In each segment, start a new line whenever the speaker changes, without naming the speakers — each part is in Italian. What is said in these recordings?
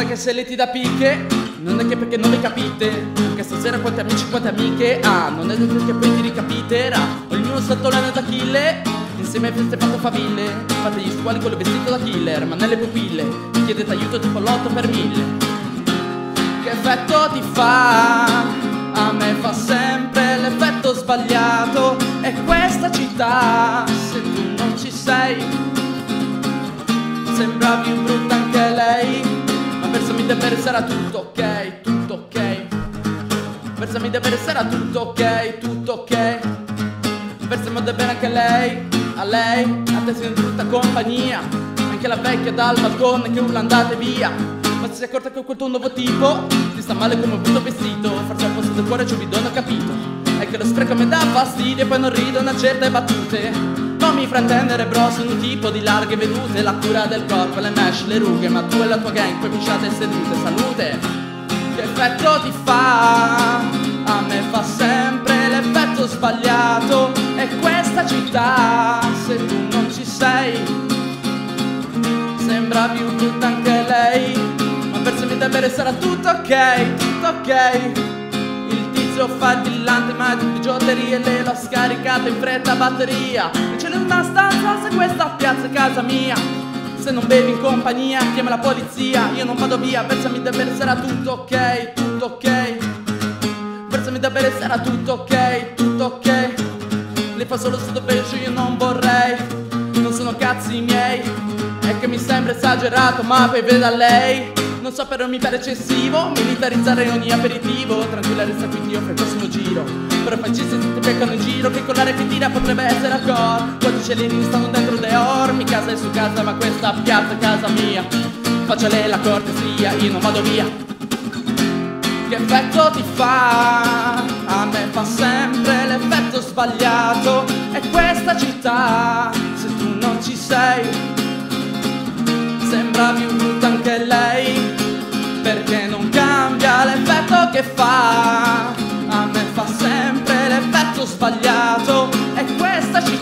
Guarda che se lei ti dà picche, non è che perché non le capite. Che stasera quanti amici, quante amiche ha, non è detto che poi ti ricapiterà. Ognuno sotto l'anno d'Achille, insieme a feste fatto faville. Fate gli squali con il vestito da killer, ma nelle pupille. Chiedete aiuto tipo l'otto per mille. Che effetto ti fa? A me fa sempre l'effetto sbagliato. E questa città, se tu non ci sei, sembra più brutta anche lei. Versami da bere sarà tutto ok, tutto ok. Versami da bere sarà tutto ok, tutto ok. Versami da bere anche lei, a lei, a te sei in brutta compagnia. Anche la vecchia dal balcone che urla andate via. Ma si è accorta che quel tuo nuovo tipo ti sta male come un brutto vestito. Forse al posto del cuore c'è un bidone, ho capito. È che lo spreco mi dà fastidio e poi non rido a certe battute. Non mi fraintendere bro, sono un tipo di larghe vedute La cura del corpo, le mesh, le rughe Ma tu e la tua gang poi pisciate sedute Salute, che effetto ti fa? A me fa sempre l'effetto sbagliato E questa città, se tu non ci sei Sembra più brutta anche lei. Ma versami da bere sarà tutto ok, tutto ok. Il tizio fa ma di bigiotterie Lei l'ha scaricata in fretta batteria. E c'è in una stanza se questa piazza è casa mia. Se non bevi in compagnia chiama la polizia. Io non vado via, versami da bere sarà tutto ok, tutto ok. Versami da bere sarà tutto ok, tutto ok. Lei fa solo sottopeso, io non vorrei. Non sono cazzi miei. È che mi sembra esagerato ma poi veda lei non so però mi pare eccessivo Militarizzare ogni aperitivo. Tranquilla resta qui ti offro il prossimo giro. Però fascisti ti beccano in giro Che con la repentina potrebbe essere accord Quanti cielini stanno dentro le or. Mi casa è su casa ma questa piazza è casa mia. Faccia lei la cortesia Io non vado via. Che effetto ti fa? A me fa sempre l'effetto sbagliato. E questa città Se tu non ci sei sembra più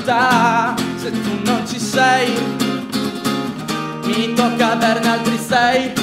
città se tu non ci sei mi tocca averne altri sei